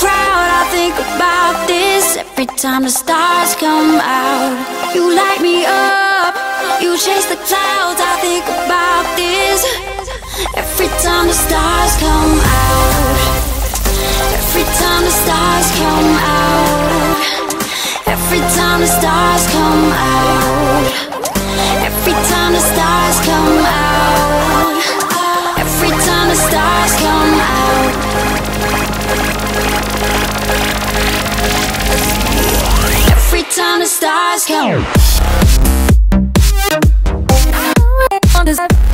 crowd I think about this. Every time the stars come out You light me up, you chase the clouds I think about this. Every time the stars come out Every time the stars come out Every time the stars come out Every time the stars come out. The stars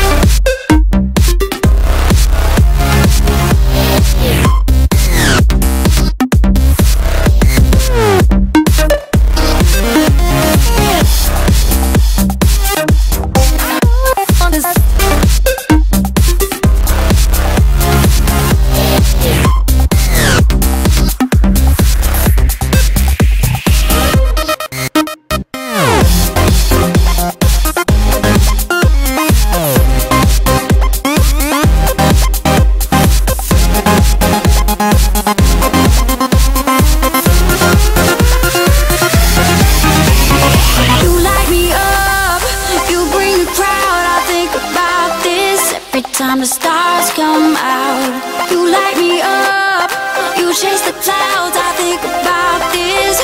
time the stars come out. You light me up, you chase the clouds. I think about this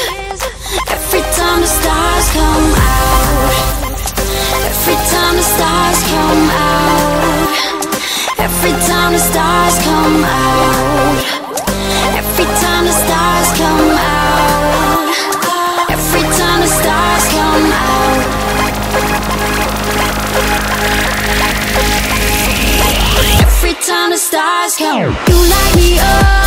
Every time the stars come out. every time the stars come out. Every time the stars come out. Every time the stars. ask. You light me up.